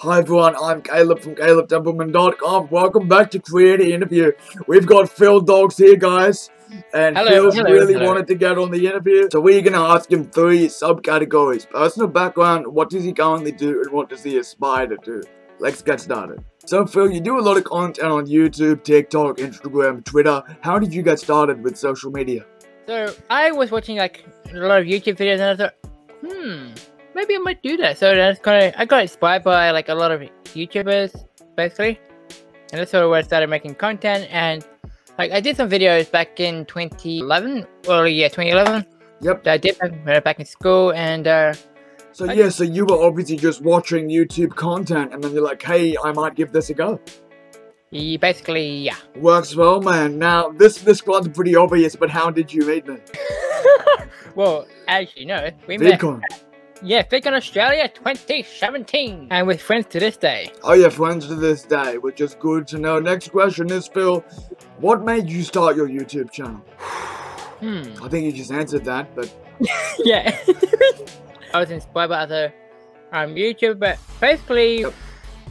Hi everyone, I'm Kalab from KalabTempleman.com. Welcome back to Creator Interview. We've got Phil Doggz here, guys. And Hello, Phil hello, really hello. wanted to get on the interview. So we're going to ask him three subcategories. Personal background, what does he currently do, and what does he aspire to do? Let's get started. So Phil, you do a lot of content on YouTube, TikTok, Instagram, Twitter. How did you get started with social media? So I was watching like a lot of YouTube videos and I thought, hmm, maybe I might do that. So that's kind of I got inspired by like a lot of YouTubers basically, and that's sort of where I started making content. And like I did some videos back in 2011, early yeah 2011. Yep. That I did back, back in school, and uh, So I yeah, so you were obviously just watching YouTube content, and then you're like, hey, I might give this a go. he basically yeah. Works well, man. Now, this this one's pretty obvious, but how did you meet me? well, as you know, we met Yeah, VidCon Australia 2017, and we're friends to this day. Oh yeah, friends to this day, which is good to know. Next question is, Phil, what made you start your YouTube channel? Hmm. I think you just answered that, but yeah. I was inspired by other um, YouTube, but basically, Yep.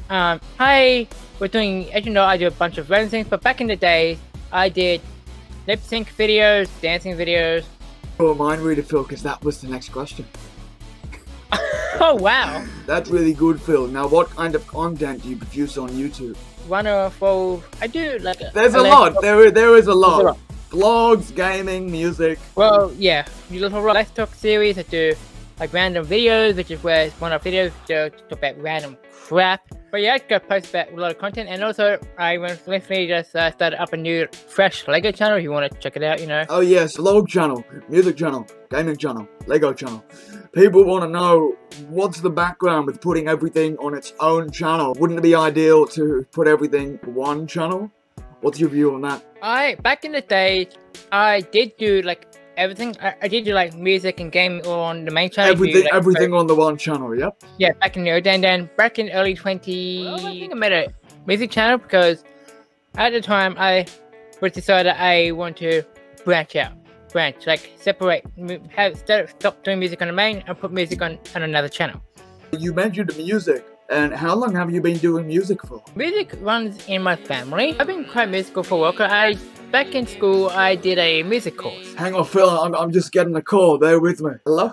um, I was doing, as you know, I do a bunch of random things, but back in the day, I did lip sync videos, dancing videos. oh, mind reader, Phil, because that was the next question. oh, wow. That's really good, Phil. Now, what kind of content do you produce on YouTube? One or four, I do like a, There's a lot. There, there is a There's a lot. lot. Vlogs, gaming, music. Well, yeah, you little Let's Talk series, I do like random videos, which is where it's one of the videos to talk about random crap. But yeah, I go post about a lot of content, and also I recently just uh, started up a new fresh Lego channel. If you want to check it out, you know. Oh yes, vlog channel, music channel, gaming channel, Lego channel. People want to know what's the background with putting everything on its own channel. Wouldn't it be ideal to put everything one channel? What's your view on that? I back in the day, I did do like everything. I, I did do like music and game all on the main channel. if you, Everything, like, everything on the one channel. Yep. Yeah, back in the and then back in early 20, I think I made a music channel because at the time I was decided I want to branch out, branch like separate, mu- have stop stop doing music on the main and put music on on another channel. You mentioned music, and how long have you been doing music for? Music runs in my family. I've been quite musical for a while. 'cause I back in school I did a music course. Hang on, Phil. I'm, I'm just getting a call. Bear with me. Hello.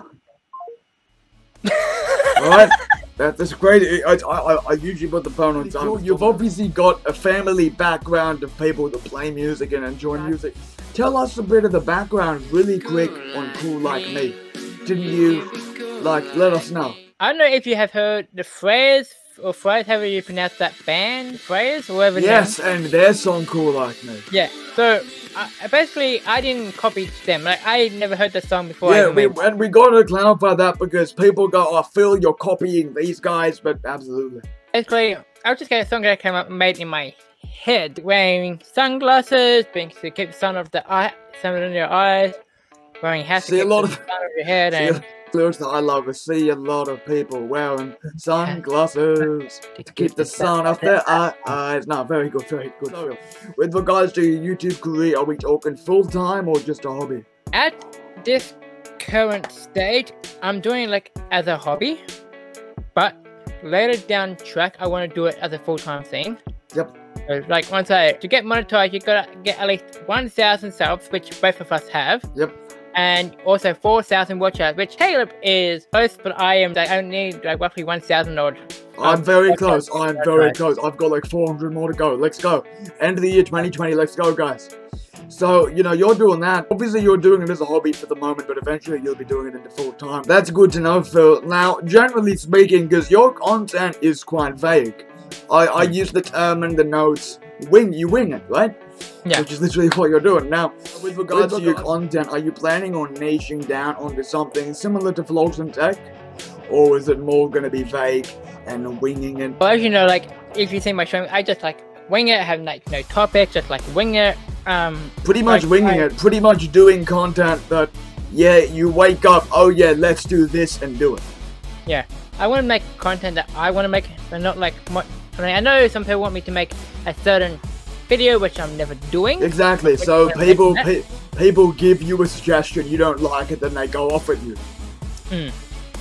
All right. That, that's great. I, I, I usually put the phone on silent. You've obviously got a family background of people that play music and enjoy music. Tell us a bit of the background really quick on Cool Like Me. Didn't you, like, let us know? I don't know if you have heard the Frayers or Frayers, however you pronounce that band Frayers, or whatever. the name- Yes, and their song Cool Like Me. Yeah. So I basically, I didn't copy them. Like I never heard the song before. I Yeah, we, and we gotta clarify that because people go, oh, Phil, you're copying these guys, but absolutely. basically, I was just getting a song that came up made in my head, wearing sunglasses, being to keep the sun off the eye, sun in your eyes, wearing hats See to a lot the of- sun off your head, and lyrics that I love is see a lot of people wearing sunglasses to keep the sun off their eye- eyes. No, very good, very good. So, with regards to your YouTube career, are we talking full time or just a hobby? At this current stage, I'm doing like as a hobby, but later down track, I want to do it as a full time thing. Yep. So, like once I to get monetized, you gotta get at least one thousand subs, which both of us have, Yep. and also four thousand watch hours, which Kalab is close, but I am like only need like roughly one thousand odd. I'm Um, very close. I'm very close. I've got like 400 more to go. Let's go. End of the year 2020. Let's go, guys. So, you know, you're doing that. Obviously, you're doing it as a hobby for the moment, but eventually you'll be doing it into full time. That's good to know, Phil. Now, generally speaking, because your content is quite vague, I, I use the term in the notes wing, you wing it, right? Yeah. Which is literally what you're doing. Now, with regards to your content, are you planning on niching down onto something similar to vlogs and tech? Or is it more going to be vague and winging it? But as you know, like if you see my show, I just like wing it. Have like no topic, just like wing it. Um, Pretty much Like, winging I- it. Pretty much doing content that, yeah, you wake up, oh yeah, let's do this and do it. Yeah. I want to make content that I want to make, but not like what. I mean, I know some people want me to make a certain video, which I'm never doing. Exactly. So people pe- people give you a suggestion, you don't like it, then they go off at you.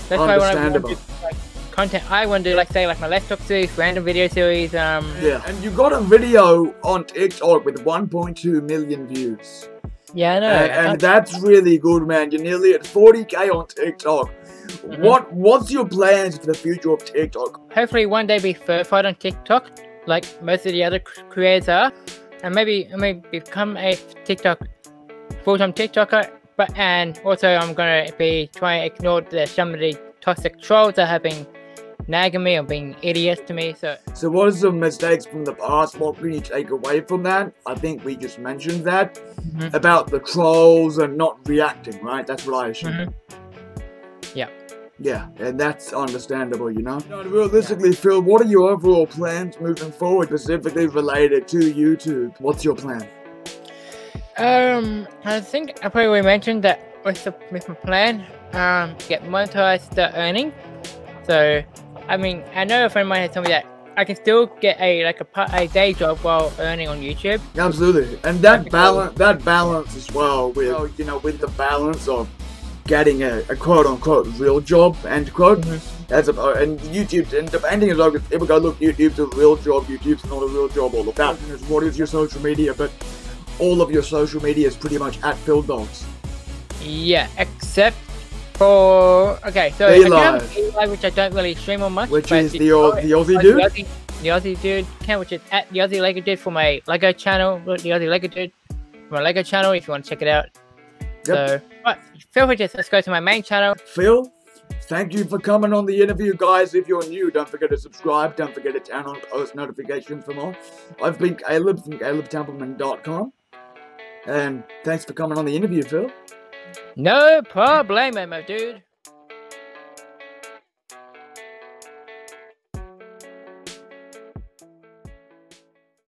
That's why I Understandable. like content I want to do, like say like my Talk series, random video series. Um, Yeah, and you got a video on TikTok with 1.2 million views. Yeah, I know. and, and that's really good, man. You're nearly at 40k on TikTok. Mm-hmm. What What's your plans for the future of TikTok? hopefully one day be verified on TikTok, like most of the other creators are, and maybe maybe become a TikTok full-time TikToker. But and also I'm gonna be trying to ignore the some of the toxic trolls that have been nagging me or being idiots to me. So So, what are some mistakes from the past? What can you take away from that? I think we just mentioned that Mhm. about the trolls and not reacting, right? That's what I assume. Mhm. Yeah. Yeah, and that's understandable, you know? No, realistically, Phil, what are your overall plans moving forward, specifically related to YouTube? What's your plan? Um, I think I probably mentioned that with the with my plan, um, get monetized, start earning. So, I mean, I know a friend of mine has told me that I can still get a like a a day job while earning on YouTube. Absolutely, and that balance, that balance as well, with you know, with the balance of getting a, a quote unquote real job, end quote. Mhm. As a, and YouTube, and depending on like, if people go, look, YouTube's a real job, YouTube's not a real job, all of that. Is what is your social media? But all of your social media is pretty much at Phil Doggz. Yeah, except for okay, so do have DLive, which I don't really stream on much. Which is the Au- the Aussie dude? The Aussie, the Aussie dude account, which is at the Aussie Lego dude for my Lego channel. The Aussie Lego dude for my Lego channel, if you want to check it out. So, but feel free to just go to my main channel. Phil, thank you for coming on the interview, guys. If you're new, don't forget to subscribe. Don't forget to turn on post notifications for more. I've been Kalab from KalabTempleman.com. And thanks for coming on the interview, Phil. No problemo, my dude.